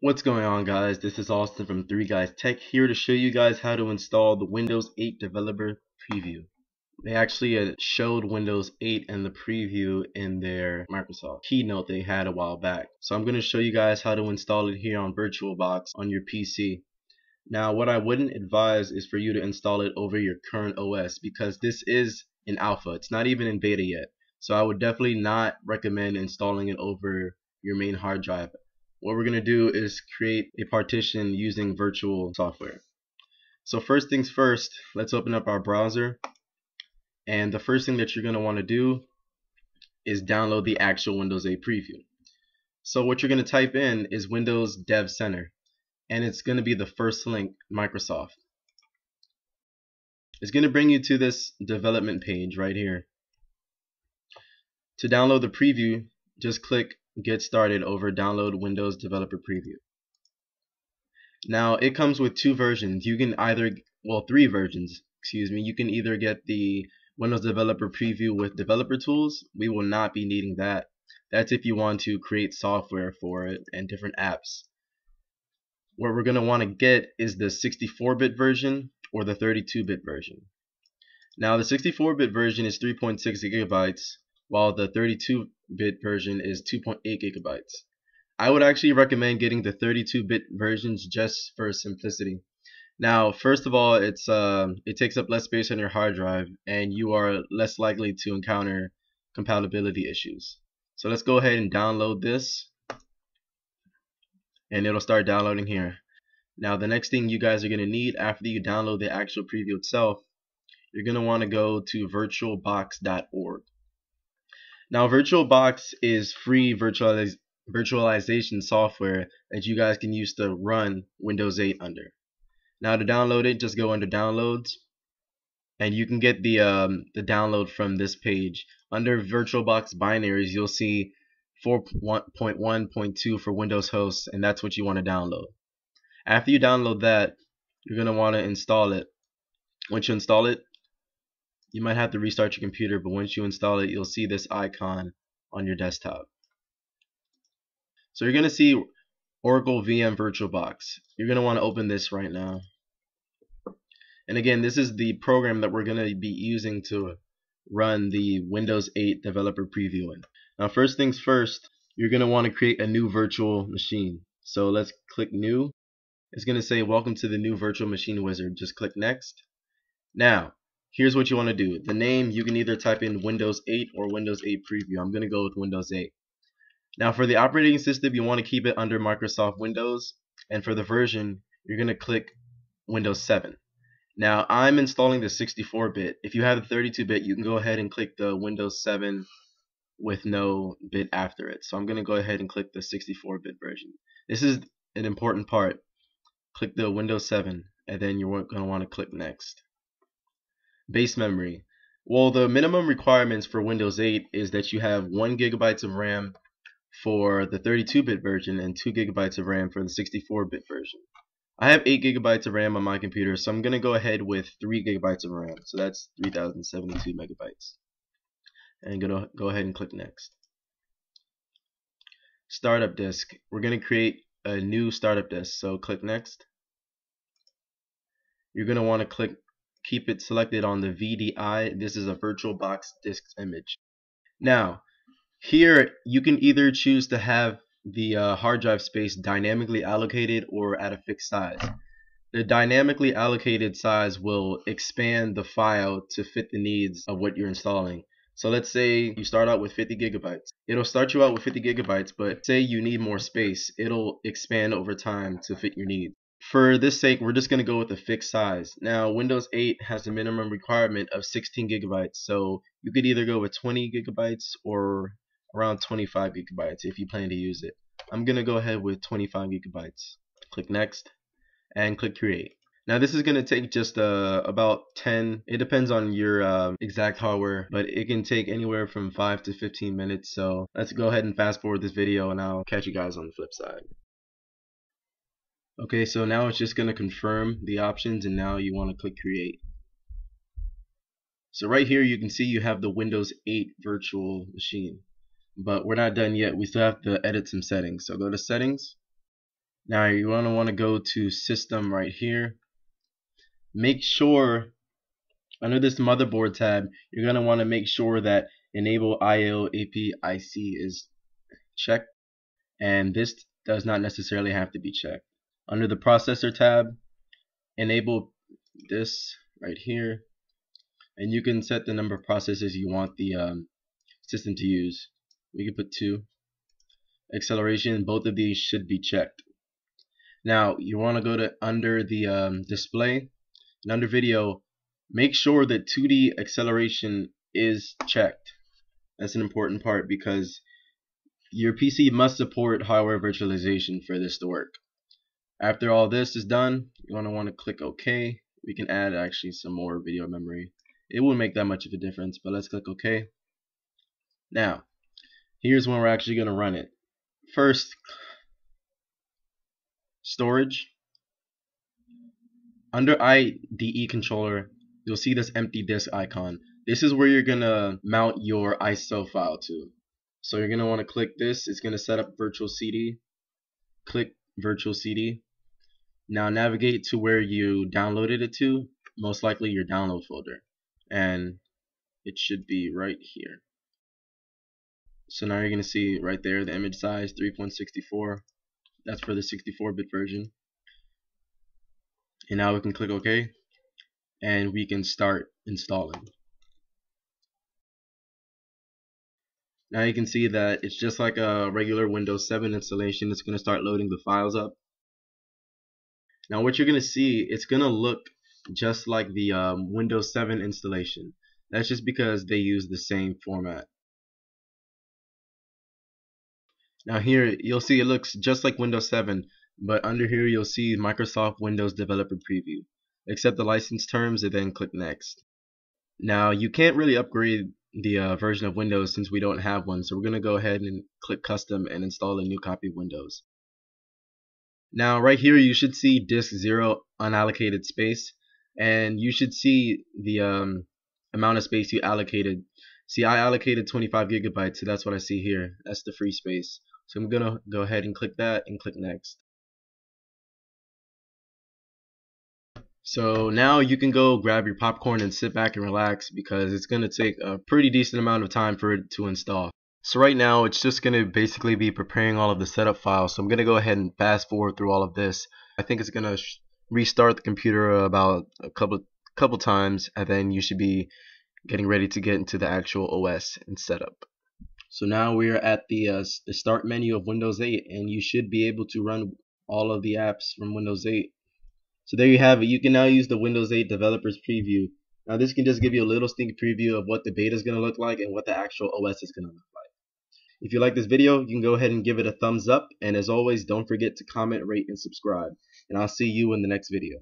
What's going on guys, this is Austin from 3 Guys Tech here to show you guys how to install the Windows 8 Developer Preview. They actually showed Windows 8 and the preview in their Microsoft keynote they had a while back. So I'm going to show you guys how to install it here on VirtualBox on your PC. Now what I wouldn't advise is for you to install it over your current OS because this is in alpha, it's not even in beta yet. So I would definitely not recommend installing it over your main hard drive what we're going to do is create a partition using virtual software. So first things first, let's open up our browser. And the first thing that you're going to want to do is download the actual Windows 8 preview. So what you're going to type in is Windows Dev Center. And it's going to be the first link, Microsoft. It's going to bring you to this development page right here. To download the preview, just click get started over download Windows Developer Preview. Now it comes with two versions. You can either, well three versions, excuse me. You can either get the Windows Developer Preview with developer tools. We will not be needing that. That's if you want to create software for it and different apps. What we're going to want to get is the 64-bit version or the 32-bit version. Now the 64-bit version is 3.6 gigabytes while the 32-bit version is 2.8 gigabytes. I would actually recommend getting the 32-bit versions just for simplicity. Now, first of all, it's uh, it takes up less space on your hard drive, and you are less likely to encounter compatibility issues. So let's go ahead and download this, and it'll start downloading here. Now, the next thing you guys are going to need after you download the actual preview itself, you're going to want to go to virtualbox.org. Now VirtualBox is free virtualiz virtualization software that you guys can use to run Windows 8 under. Now to download it, just go under downloads and you can get the um, the download from this page. Under VirtualBox binaries, you'll see 4.1.2 for Windows hosts and that's what you want to download. After you download that, you're going to want to install it. Once you install it, you might have to restart your computer, but once you install it, you'll see this icon on your desktop. So you're going to see Oracle VM VirtualBox. You're going to want to open this right now. And again, this is the program that we're going to be using to run the Windows 8 developer preview in. Now first things first, you're going to want to create a new virtual machine. So let's click new. It's going to say welcome to the new virtual machine wizard. Just click next. Now, here's what you want to do. The name, you can either type in Windows 8 or Windows 8 Preview. I'm going to go with Windows 8. Now for the operating system, you want to keep it under Microsoft Windows. And for the version, you're going to click Windows 7. Now I'm installing the 64-bit. If you have the 32-bit, you can go ahead and click the Windows 7 with no bit after it. So I'm going to go ahead and click the 64-bit version. This is an important part. Click the Windows 7 and then you're going to want to click next. Base memory. Well, the minimum requirements for Windows 8 is that you have 1 gigabytes of RAM for the 32-bit version and 2 gigabytes of RAM for the 64-bit version. I have 8 gigabytes of RAM on my computer, so I'm going to go ahead with 3 gigabytes of RAM. So that's 3072 megabytes. And going to go ahead and click next. Startup disk. We're going to create a new startup disk. So click next. You're going to want to click keep it selected on the VDI. This is a VirtualBox disk image. Now, here you can either choose to have the uh, hard drive space dynamically allocated or at a fixed size. The dynamically allocated size will expand the file to fit the needs of what you're installing. So let's say you start out with 50 gigabytes. It'll start you out with 50 gigabytes, but say you need more space, it'll expand over time to fit your needs. For this sake, we're just going to go with a fixed size. Now, Windows 8 has a minimum requirement of 16 gigabytes, so you could either go with 20 gigabytes or around 25 gigabytes if you plan to use it. I'm going to go ahead with 25 gigabytes. Click Next and click Create. Now this is going to take just uh, about 10, it depends on your uh, exact hardware, but it can take anywhere from 5 to 15 minutes. So let's go ahead and fast forward this video and I'll catch you guys on the flip side. Okay, so now it's just going to confirm the options and now you want to click create. So right here you can see you have the Windows 8 virtual machine. But we're not done yet. We still have to edit some settings. So go to settings Now you want to want to go to system right here. Make sure under this motherboard tab, you're going to want to make sure that enable IO APIC is checked and this does not necessarily have to be checked. Under the processor tab, enable this right here and you can set the number of processors you want the um, system to use. We can put two. Acceleration, both of these should be checked. Now you want to go to under the um, display and under video make sure that 2D acceleration is checked. That's an important part because your PC must support hardware virtualization for this to work. After all this is done, you want to want to click OK. We can add actually some more video memory. It won't make that much of a difference, but let's click OK. Now, here's when we're actually going to run it. First, storage. Under IDE controller, you'll see this empty disk icon. This is where you're gonna mount your ISO file to. So you're gonna want to click this. It's gonna set up virtual CD. Click virtual CD. Now navigate to where you downloaded it to, most likely your download folder. And it should be right here. So now you're gonna see right there the image size 3.64. That's for the 64-bit version. And now we can click OK and we can start installing. Now you can see that it's just like a regular Windows 7 installation. It's going to start loading the files up. Now what you're going to see, it's going to look just like the um, Windows 7 installation. That's just because they use the same format. Now here you'll see it looks just like Windows 7 but under here you'll see Microsoft Windows Developer Preview accept the license terms and then click next. Now you can't really upgrade the uh, version of Windows since we don't have one so we're gonna go ahead and click custom and install a new copy of Windows. Now right here you should see disk 0 unallocated space and you should see the um, amount of space you allocated. See I allocated 25 gigabytes so that's what I see here. That's the free space. So I'm gonna go ahead and click that and click next. So now you can go grab your popcorn and sit back and relax because it's going to take a pretty decent amount of time for it to install. So right now it's just going to basically be preparing all of the setup files. So I'm going to go ahead and fast forward through all of this. I think it's going to restart the computer about a couple couple times and then you should be getting ready to get into the actual OS and setup. So now we are at the, uh, the start menu of Windows 8 and you should be able to run all of the apps from Windows 8 so there you have it. You can now use the Windows 8 Developers Preview. Now this can just give you a little sneak preview of what the beta is going to look like and what the actual OS is going to look like. If you like this video, you can go ahead and give it a thumbs up. And as always, don't forget to comment, rate, and subscribe. And I'll see you in the next video.